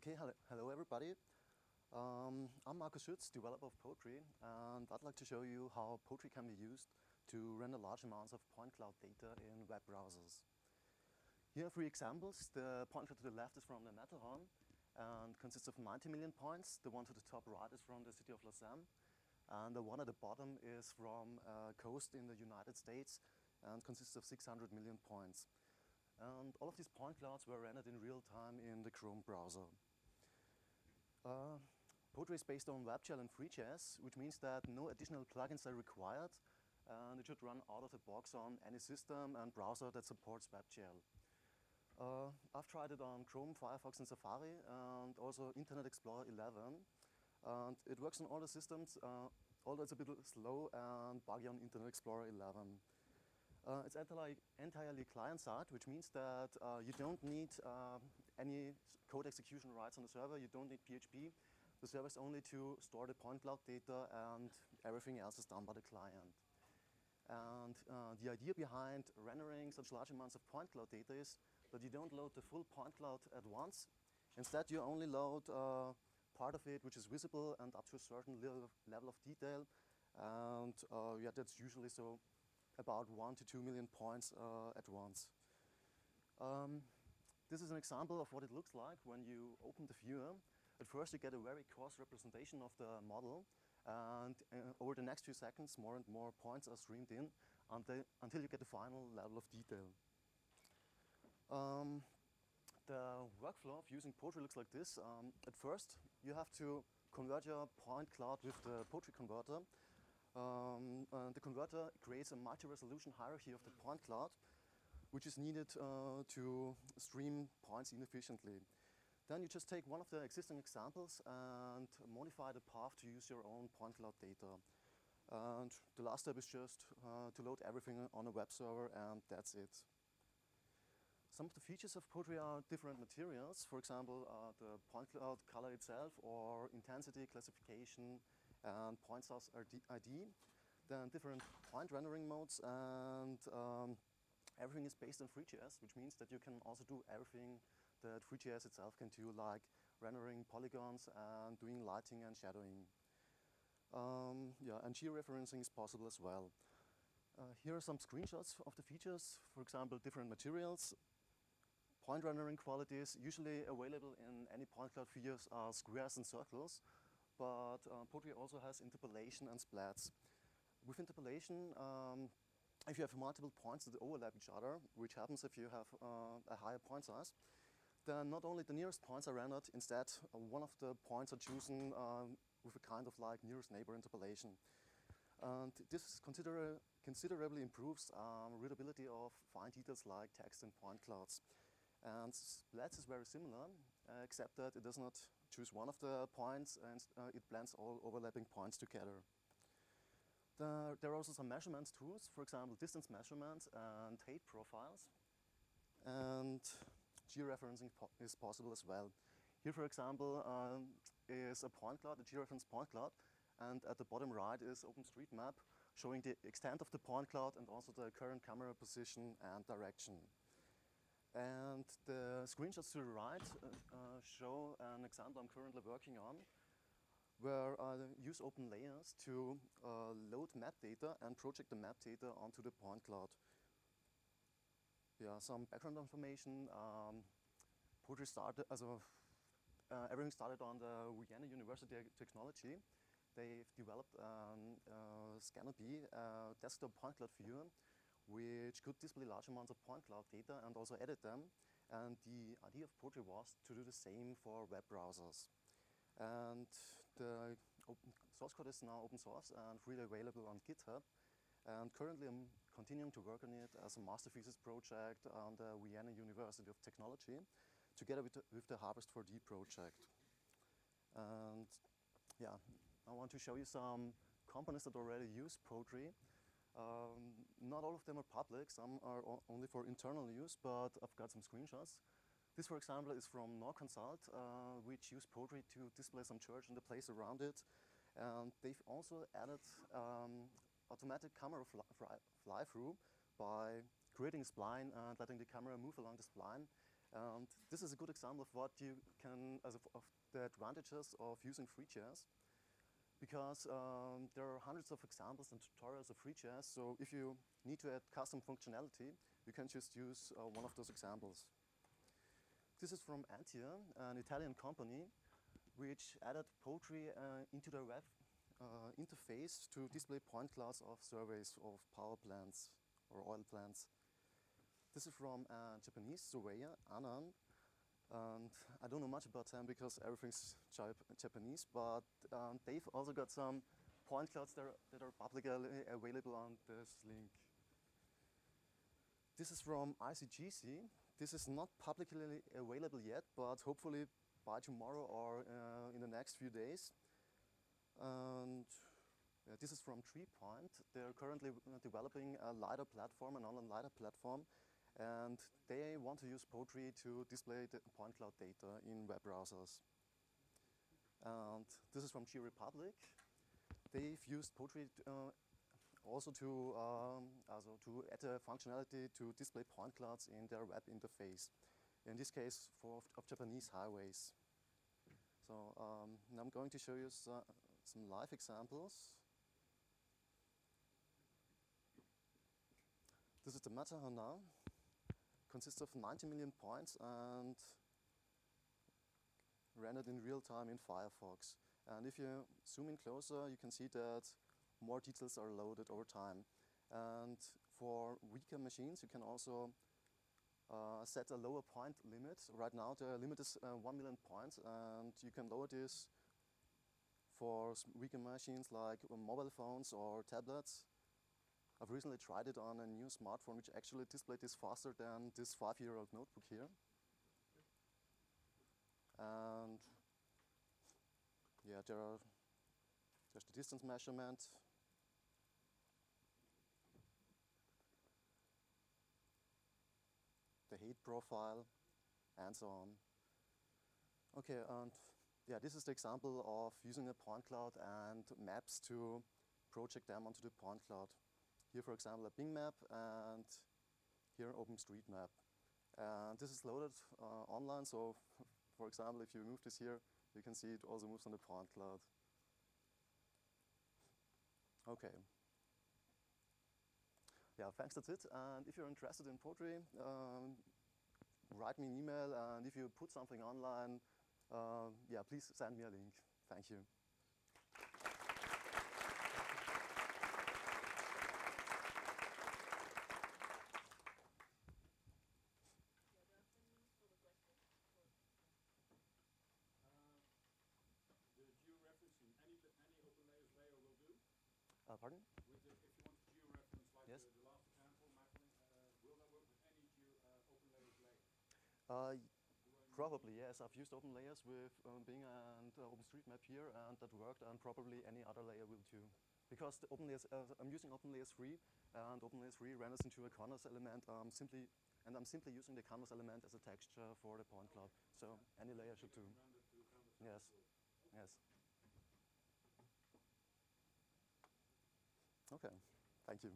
Okay, hello, hello everybody. Um, I'm Markus Schütz, developer of Potree, and I'd like to show you how Potree can be used to render large amounts of point cloud data in web browsers. Here are three examples. The point cloud to the left is from the Matterhorn and consists of 90 million points. The one to the top right is from the city of Lausanne. And the one at the bottom is from a coast in the United States and consists of 600 million points. And all of these point clouds were rendered in real time in the Chrome browser. Uh, Potree is based on WebGL and three.js, which means that no additional plugins are required and it should run out of the box on any system and browser that supports WebGL. Uh, I've tried it on Chrome, Firefox and Safari and also Internet Explorer 11 and it works on all the systems, uh, although it's a bit slow and buggy on Internet Explorer 11. Uh, it's entirely, entirely client-side, which means that uh, you don't need uh, any code execution rights on the server, you don't need PHP. The server is only to store the point cloud data and everything else is done by the client. And uh, the idea behind rendering such large amounts of point cloud data is that you don't load the full point cloud at once. Instead, you only load uh, part of it which is visible and up to a certain level of detail. And uh, yeah, that's usually so about one to two million points uh, at once. Um, this is an example of what it looks like when you open the viewer. At first you get a very coarse representation of the model and uh, over the next few seconds more and more points are streamed in until, until you get the final level of detail. Um, the workflow of using Potree looks like this. Um, at first you have to convert your point cloud with the Potree converter um, the converter creates a multi-resolution hierarchy of the point cloud, which is needed uh, to stream points inefficiently. Then you just take one of the existing examples and modify the path to use your own point cloud data. And the last step is just uh, to load everything on a web server and that's it. Some of the features of Potree are different materials, for example, uh, the point cloud color itself or intensity classification, and point source ID, then different point rendering modes, and um, everything is based on three.js, which means that you can also do everything that three.js itself can do, like rendering polygons and doing lighting and shadowing. Um, yeah, and georeferencing is possible as well. Uh, here are some screenshots of the features, for example, different materials. Point rendering qualities, usually available in any point cloud views are squares and circles, but uh, Potree also has interpolation and splats. With interpolation, um, if you have multiple points that overlap each other, which happens if you have uh, a higher point size, then not only the nearest points are rendered, instead uh, one of the points are chosen um, with a kind of like nearest neighbor interpolation. And this consider considerably improves um, readability of fine details like text and point clouds. And Splats is very similar, uh, except that it does not choose one of the points and uh, it blends all overlapping points together. The, there are also some measurement tools, for example, distance measurements and height profiles. And georeferencing po is possible as well. Here, for example, um, is a point cloud, a georeference point cloud, and at the bottom right is OpenStreetMap, showing the extent of the point cloud and also the current camera position and direction. And the screenshots to the right uh, uh, show an example I'm currently working on where I use open layers to uh, load map data and project the map data onto the point cloud. Yeah, some background information. Um, Potree started, also, uh, everything started on the Vienna University of Technology. They've developed um, uh, a desktop point cloud viewer which could display large amounts of point cloud data and also edit them. And the idea of Potree was to do the same for web browsers. And the source code is now open source and freely available on GitHub. And currently I'm continuing to work on it as a master thesis project on the Vienna University of Technology, together with the, with the Harvest4D project. And yeah, I want to show you some companies that already use Potree um, not all of them are public, some are only for internal use, but I've got some screenshots. This, for example, is from Norconsult, uh, which use Potree to display some church and the place around it. And they've also added um, automatic camera fly-through by creating a spline and letting the camera move along the spline. And this is a good example of what you can, as of, of the advantages of using three.js because um, there are hundreds of examples and tutorials of three.js. So if you need to add custom functionality, you can just use uh, one of those examples. This is from Antia, an Italian company, which added Potree uh, into their web uh, interface to display point clouds of surveys of power plants or oil plants. This is from a Japanese surveyor, Anan, and I don't know much about them because everything's Jap Japanese, but um, they've also got some point clouds that are, that are publicly available on this link. This is from ICGC. This is not publicly available yet, but hopefully by tomorrow or uh, in the next few days. And this is from TreePoint. They're currently developing a LiDAR platform, an online LiDAR platform, and they want to use Potree to display the point cloud data in web browsers. And this is from GeoRepublic. They've used Potree uh, also to, um, also to add a functionality to display point clouds in their web interface. In this case, for of Japanese highways. So um, now I'm going to show you some, some live examples. This is the Matterhorn consists of 90 million points and rendered in real time in Firefox. And if you zoom in closer, you can see that more details are loaded over time. And for weaker machines, you can also uh, set a lower point limit. Right now, the limit is uh, 1 million points, and you can lower this for weaker machines like mobile phones or tablets. I've recently tried it on a new smartphone which actually displayed this faster than this five-year-old notebook here. And yeah, there are, there's the distance measurement. The heat profile and so on. Okay, and yeah, this is the example of using a point cloud and maps to project them onto the point cloud. Here, for example, a Bing map, and here an OpenStreetMap. And this is loaded uh, online, so for example, if you move this here, you can see it also moves on the point cloud. Okay. Yeah, thanks, that's it. And if you're interested in Potree, um, write me an email, and if you put something online, uh, yeah, please send me a link. Thank you. Pardon? The, if you want to geo-reference like Yes. the, the last example, Macklin, uh, will that work with any geo, uh, open layers layer? Uh, Do I need- probably, yes. I've used open layers with um, Bing and uh, OpenStreetMap here, and that worked, and probably any other layer will too. Because the open layers, uh, I'm using open layers 3, and open layers 3 renders into a canvas element, um, simply, and I'm simply using the canvas element as a texture for the point cloud. So any layer should do. Render to canvas Yes. Yes. Okay. Thank you.